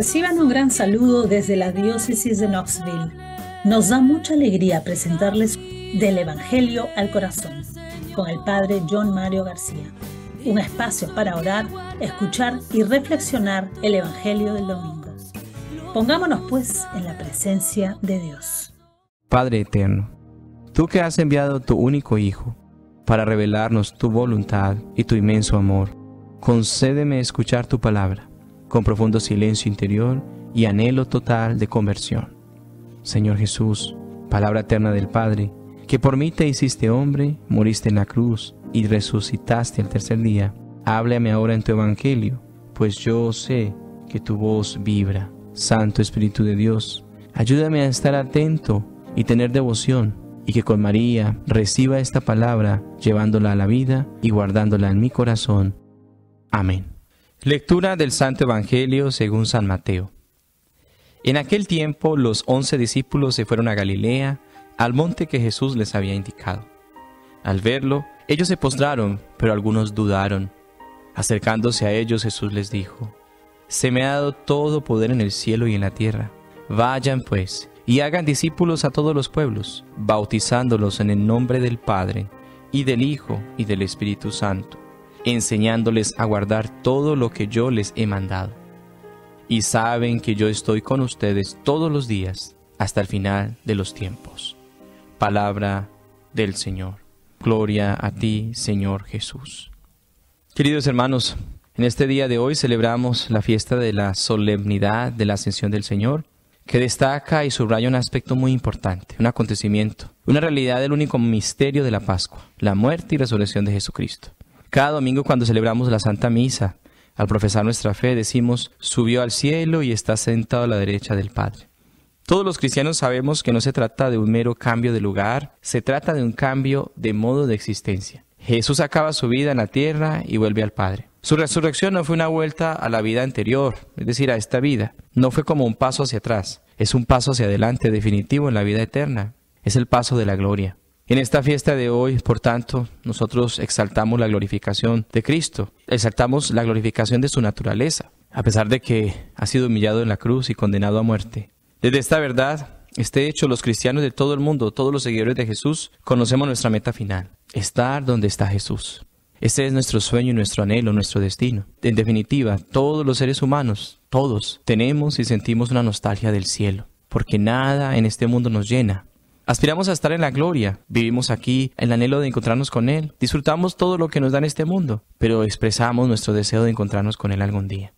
Reciban un gran saludo desde la diócesis de Knoxville. Nos da mucha alegría presentarles del Evangelio al Corazón con el Padre John Mario García. Un espacio para orar, escuchar y reflexionar el Evangelio del domingo. Pongámonos pues en la presencia de Dios. Padre eterno, tú que has enviado tu único Hijo para revelarnos tu voluntad y tu inmenso amor, concédeme escuchar tu palabra con profundo silencio interior y anhelo total de conversión. Señor Jesús, palabra eterna del Padre, que por mí te hiciste hombre, moriste en la cruz y resucitaste al tercer día, háblame ahora en tu Evangelio, pues yo sé que tu voz vibra. Santo Espíritu de Dios, ayúdame a estar atento y tener devoción, y que con María reciba esta palabra, llevándola a la vida y guardándola en mi corazón. Amén. Lectura del Santo Evangelio según San Mateo. En aquel tiempo los once discípulos se fueron a Galilea, al monte que Jesús les había indicado. Al verlo, ellos se postraron, pero algunos dudaron. Acercándose a ellos, Jesús les dijo, Se me ha dado todo poder en el cielo y en la tierra. Vayan pues, y hagan discípulos a todos los pueblos, bautizándolos en el nombre del Padre, y del Hijo, y del Espíritu Santo enseñándoles a guardar todo lo que yo les he mandado. Y saben que yo estoy con ustedes todos los días hasta el final de los tiempos. Palabra del Señor. Gloria a ti, Señor Jesús. Queridos hermanos, en este día de hoy celebramos la fiesta de la solemnidad de la ascensión del Señor, que destaca y subraya un aspecto muy importante, un acontecimiento, una realidad del único misterio de la Pascua, la muerte y resurrección de Jesucristo. Cada domingo cuando celebramos la Santa Misa, al profesar nuestra fe, decimos, subió al cielo y está sentado a la derecha del Padre. Todos los cristianos sabemos que no se trata de un mero cambio de lugar, se trata de un cambio de modo de existencia. Jesús acaba su vida en la tierra y vuelve al Padre. Su resurrección no fue una vuelta a la vida anterior, es decir, a esta vida. No fue como un paso hacia atrás, es un paso hacia adelante definitivo en la vida eterna. Es el paso de la gloria. En esta fiesta de hoy, por tanto, nosotros exaltamos la glorificación de Cristo, exaltamos la glorificación de su naturaleza, a pesar de que ha sido humillado en la cruz y condenado a muerte. Desde esta verdad, este hecho, los cristianos de todo el mundo, todos los seguidores de Jesús, conocemos nuestra meta final, estar donde está Jesús. Ese es nuestro sueño y nuestro anhelo, nuestro destino. En definitiva, todos los seres humanos, todos, tenemos y sentimos una nostalgia del cielo, porque nada en este mundo nos llena, Aspiramos a estar en la gloria, vivimos aquí el anhelo de encontrarnos con Él, disfrutamos todo lo que nos da en este mundo, pero expresamos nuestro deseo de encontrarnos con Él algún día.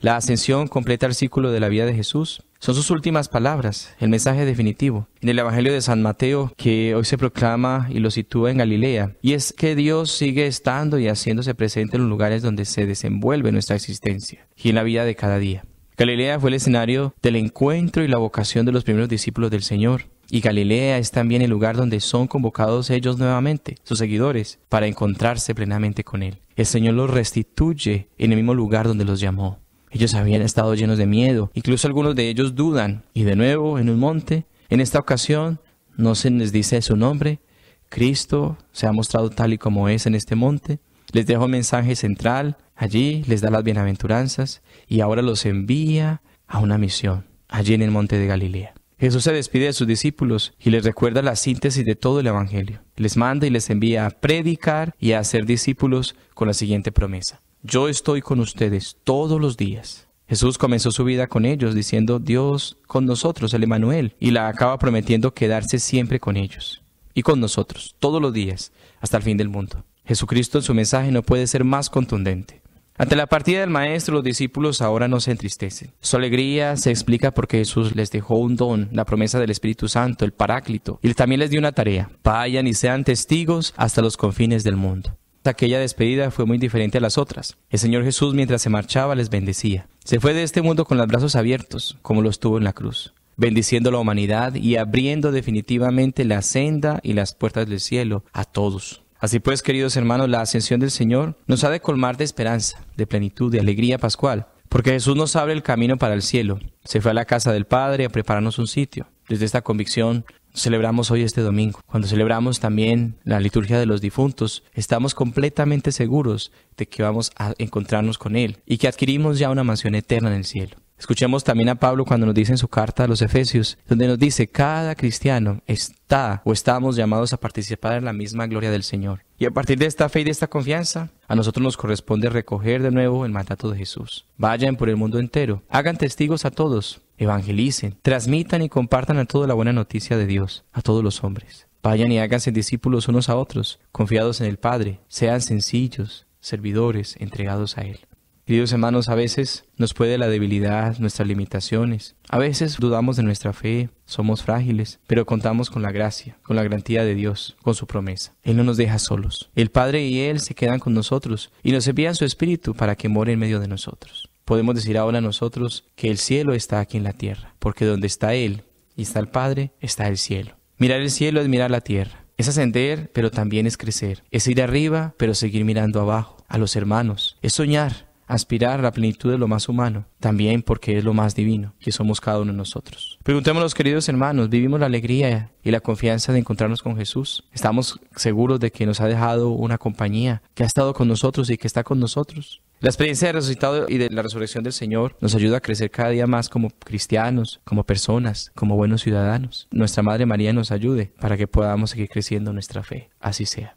La ascensión completa el círculo de la vida de Jesús. Son sus últimas palabras, el mensaje definitivo. En el Evangelio de San Mateo, que hoy se proclama y lo sitúa en Galilea, y es que Dios sigue estando y haciéndose presente en los lugares donde se desenvuelve nuestra existencia y en la vida de cada día. Galilea fue el escenario del encuentro y la vocación de los primeros discípulos del Señor. Y Galilea es también el lugar donde son convocados ellos nuevamente, sus seguidores, para encontrarse plenamente con Él. El Señor los restituye en el mismo lugar donde los llamó. Ellos habían estado llenos de miedo, incluso algunos de ellos dudan. Y de nuevo, en un monte, en esta ocasión, no se les dice su nombre. Cristo se ha mostrado tal y como es en este monte. Les deja un mensaje central allí, les da las bienaventuranzas y ahora los envía a una misión, allí en el monte de Galilea. Jesús se despide de sus discípulos y les recuerda la síntesis de todo el Evangelio. Les manda y les envía a predicar y a hacer discípulos con la siguiente promesa. Yo estoy con ustedes todos los días. Jesús comenzó su vida con ellos diciendo Dios con nosotros, el Emanuel, y la acaba prometiendo quedarse siempre con ellos y con nosotros, todos los días, hasta el fin del mundo. Jesucristo en su mensaje no puede ser más contundente. Ante la partida del Maestro, los discípulos ahora no se entristecen. Su alegría se explica porque Jesús les dejó un don, la promesa del Espíritu Santo, el Paráclito, y también les dio una tarea. Vayan y sean testigos hasta los confines del mundo. Aquella despedida fue muy diferente a las otras. El Señor Jesús mientras se marchaba les bendecía. Se fue de este mundo con los brazos abiertos, como lo estuvo en la cruz, bendiciendo la humanidad y abriendo definitivamente la senda y las puertas del cielo a todos. Así pues, queridos hermanos, la ascensión del Señor nos ha de colmar de esperanza, de plenitud, de alegría pascual, porque Jesús nos abre el camino para el cielo. Se fue a la casa del Padre a prepararnos un sitio. Desde esta convicción celebramos hoy este domingo. Cuando celebramos también la liturgia de los difuntos, estamos completamente seguros de que vamos a encontrarnos con Él y que adquirimos ya una mansión eterna en el cielo. Escuchemos también a Pablo cuando nos dice en su carta a los Efesios, donde nos dice, cada cristiano está o estamos llamados a participar en la misma gloria del Señor. Y a partir de esta fe y de esta confianza, a nosotros nos corresponde recoger de nuevo el mandato de Jesús. Vayan por el mundo entero, hagan testigos a todos, evangelicen, transmitan y compartan a toda la buena noticia de Dios, a todos los hombres. Vayan y háganse discípulos unos a otros, confiados en el Padre, sean sencillos, servidores, entregados a Él. Queridos hermanos, a veces nos puede la debilidad, nuestras limitaciones. A veces dudamos de nuestra fe, somos frágiles, pero contamos con la gracia, con la garantía de Dios, con su promesa. Él no nos deja solos. El Padre y Él se quedan con nosotros y nos envían su Espíritu para que more en medio de nosotros. Podemos decir ahora nosotros que el cielo está aquí en la tierra, porque donde está Él y está el Padre, está el cielo. Mirar el cielo es mirar la tierra. Es ascender, pero también es crecer. Es ir arriba, pero seguir mirando abajo, a los hermanos. Es soñar, aspirar a la plenitud de lo más humano, también porque es lo más divino, que somos cada uno de nosotros. Preguntémonos, queridos hermanos, ¿vivimos la alegría y la confianza de encontrarnos con Jesús? ¿Estamos seguros de que nos ha dejado una compañía, que ha estado con nosotros y que está con nosotros? La experiencia del resucitado y de la resurrección del Señor nos ayuda a crecer cada día más como cristianos, como personas, como buenos ciudadanos. Nuestra Madre María nos ayude para que podamos seguir creciendo nuestra fe. Así sea.